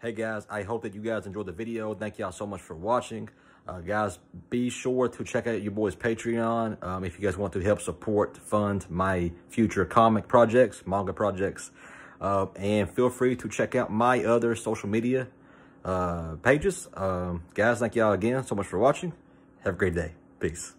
Hey guys, I hope that you guys enjoyed the video. Thank y'all so much for watching. Uh, guys, be sure to check out your boy's Patreon um, if you guys want to help support, fund my future comic projects, manga projects. Uh, and feel free to check out my other social media uh, pages. Um, guys, thank y'all again so much for watching. Have a great day. Peace.